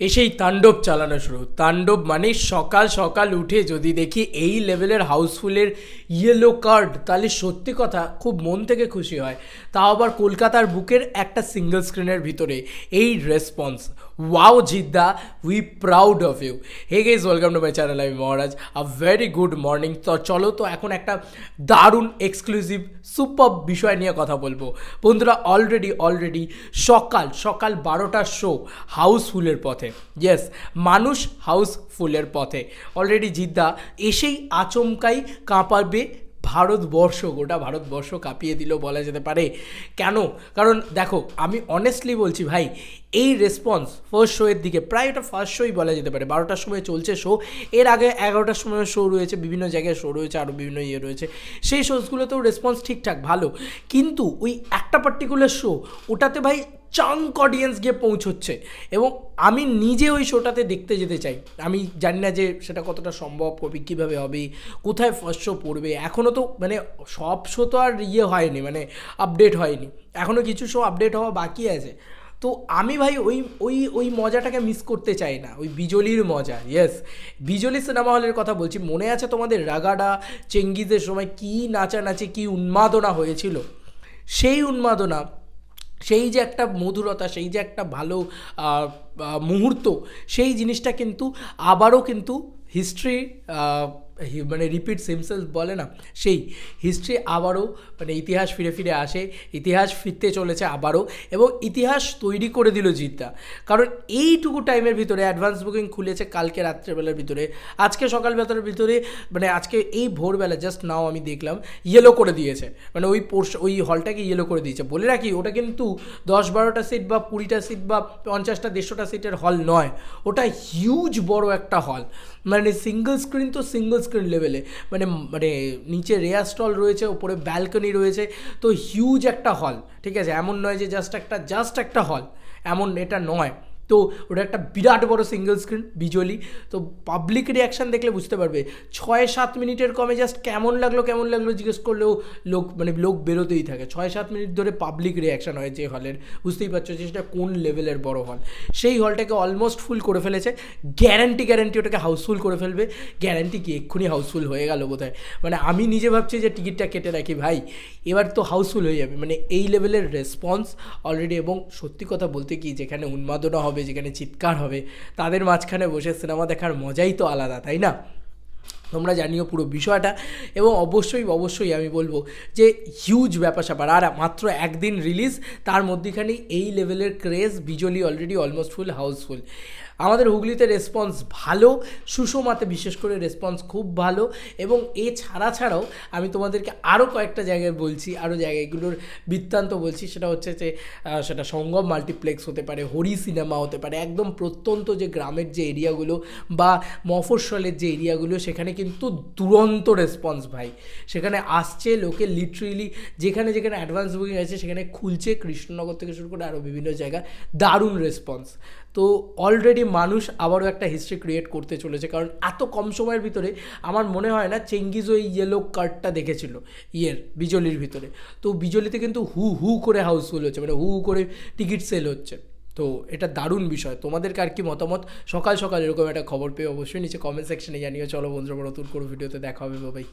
এসেই তাণ্ডব চালানো শুরু। তাণ্ডব মানে সকাল সকাল উঠে যদি দেখি এই লেভেলের হাউসফুলের ইয়েলো কার্ড তাহলে সত্যি কথা খুব মন থেকে খুশি হয়। তাও আবার কলকাতার বুকের একটা সিঙ্গেল স্ক্রিনের ভিতরে। এই response wow Jeddah we proud of you hey guys welcome to my channel আমি Maharaj a very good morning তো চলো তো এখন একটা দারুণ এক্সক্লুসিভ সুপার বিষয় নিয়ে কথা বলব। বন্ধুরা অলরেডি অলরেডি সকাল সকাল বারোটার শো হাউসফুলের পথে। ইয়েস মানুষ হাউসফুলের পথে। অলরেডি জিদ্দা এসেই আচমকাই কাঁপাবে ভারতবর্ষ, গোটা ভারতবর্ষ কাঁপিয়ে দিল বলা যেতে পারে। কেন? কারণ দেখো, আমি অনেস্টলি বলছি ভাই, এই রেসপন্স ফার্স্ট শোয়ের দিকে, প্রায় ওটা ফার্স্ট শোই বলা যেতে পারে। বারোটার সময় চলছে শো এর আগে এগারোটার সময় শো রয়েছে, বিভিন্ন জায়গায় শো রয়েছে আরও বিভিন্ন ইয়ে রয়েছে। সেই শোজগুলোতেও রেসপন্স ঠিকঠাক ভালো। কিন্তু ওই একটা পার্টিকুলার শো ওটাতে ভাই চাঙ্ক অডিয়েন্স গিয়ে পৌঁছচ্ছে। এবং আমি নিজে ওই শোটাতে দেখতে যেতে চাই। আমি জানি না যে সেটা কতটা সম্ভব, কবি কীভাবে হবে, কোথায় ফার্স্ট শো পড়বে। এখনও তো মানে সব শো তো আর ইয়ে হয়নি মানে আপডেট হয়নি। এখনও কিছু শো আপডেট হওয়া বাকি আছে। তো আমি ভাই ওই ওই ওই মজাটাকে মিস করতে চাই না। ওই বিজলির মজা ইয়েস বিজলি সিনেমা হলের কথা বলছি। মনে আছে তোমাদের রাগাডা, চেঙ্গিজের সময় কী নাচানাচি, কী উন্মাদনা হয়েছিল? সেই উন্মাদনা সেই যে একটা মধুরতা, সেই যে একটা ভালো মুহূর্ত, সেই জিনিসটা কিন্তু আবারও কিন্তু হিস্ট্রি মানে রিপিট সিমসেলস বলে না, সেই হিস্ট্রি আবারও মানে ইতিহাস ফিরে ফিরে আসে, ইতিহাস ফিরতে চলেছে আবারও, এবং ইতিহাস তৈরি করে দিল জিতটা। কারণ এইটুকু টাইমের ভিতরে অ্যাডভান্স বুকিং খুলেছে কালকে রাত্রেবেলার ভিতরে, আজকে সকালবেলার ভিতরে মানে আজকে এই ভোরবেলা জাস্ট নাও আমি দেখলাম ইয়েলো করে দিয়েছে। মানে ওই পোর্স ওই হলটাকে ইয়েলো করে দিয়েছে। বলে রাখি, ওটা কিন্তু দশ বারোটা সিট বা কুড়িটা সিট বা পঞ্চাশটা, দেড়শোটা সিটের হল নয়। ওটা হিউজ বড় একটা হল মানে সিঙ্গল স্ক্রিন তো সিঙ্গল স্ক্রিন লেভেলে মানে মানে নিচে রেয়ার স্টল রয়েছে ওপরে ব্যালকনি রয়েছে, তো হিউজ একটা হল ঠিক আছে? এমন নয় যে জাস্ট একটা জাস্ট একটা হল এমন এটা নয়। তো ওটা একটা বিরাট বড় সিঙ্গেল স্ক্রিন বিজুয়ালি তো পাবলিক রিয়াকশান দেখলে বুঝতে পারবে। ছয় সাত মিনিটের কমে জাস্ট কেমন লাগল কেমন লাগল জিজ্ঞেস করলেও লোক মানে লোক বেরোতেই থাকে। ছয় সাত মিনিট ধরে পাবলিক রিয়াকশান হয় যে হলের বুঝতেই পারছ যে সেটা কোন লেভেলের বড় হল সেই হলটাকে অলমোস্ট ফুল করে ফেলেছে। গ্যারান্টি গ্যারান্টি ওটাকে হাউসফুল করে ফেলবে। গ্যারান্টি কি? এক্ষুনি হাউসফুল হয়ে গেল বোধহয়। মানে আমি নিজে ভাবছি যে টিকিটটা কেটে রাখি, ভাই। এবার তো হাউসফুল হয়ে যাবে। মানে এই লেভেলের রেসপন্স অলরেডি এবং সত্যি কথা বলতে কি? যেখানে উন্মাদনা হবে হবে, যেখানে চিৎকার হবে, তাদের মাঝখানে বসে সিনেমা দেখার মজাই তো আলাদা, তাই না? তোমরা জানিও পুরো বিষয়টা এবং অবশ্যই অবশ্যই আমি বলব যে হিউজ ব্যাপার স্যাপার। আর মাত্র একদিন রিলিজ তার মধ্যেখানে এই লেভেলের craze Bijli already almost full housefull আমাদের হুগলিতে রেসপন্স ভালো, সুষমাতে বিশেষ করে রেসপন্স খুব ভালো এবং এ ছাড়া ছাড়াও আমি তোমাদেরকে আরও কয়েকটা জায়গায় বলছি আরও জায়গাগুলোর বৃত্তান্ত বলছি, সেটা হচ্ছে যে সেটা সঙ্গম মাল্টিপ্লেক্স হতে পারে, হরি সিনেমা হতে পারে, একদম প্রত্যন্ত যে গ্রামের যে এরিয়াগুলো বা মফস্বলের যে এরিয়াগুলো, সেখানে কিন্তু দুরন্ত রেসপন্স ভাই। সেখানে আসছে লোকে লিটারেলি যেখানে যেখানে অ্যাডভান্স বুকিং আছে, সেখানে খুলছে, কৃষ্ণনগর থেকে শুরু করে আরও বিভিন্ন জায়গা, দারুণ রেসপন্স তো অলরেডি মানুষ আবারও একটা হিস্ট্রি ক্রিয়েট করতে চলেছে। কারণ এত কম সময়ের ভিতরে আমার মনে হয় না চেঙ্গিজ ওই ইয়েলো কার্ডটা দেখেছিল ইয়ের বিজলির ভিতরে। তো বিজলিতে কিন্তু হু হু করে হাউসফুল হচ্ছে মানে হু হু করে টিকিট সেল হচ্ছে। তো এটা দারুণ বিষয়। তোমাদেরকে আর কি মতামত? সকাল সকাল এরকম একটা খবর পেয়ে অবশ্যই নিচে কমেন্ট সেকশনে জানিয়ে চলো বন্ধুরা নতুন কোনো ভিডিওতে দেখা হবে বাবাই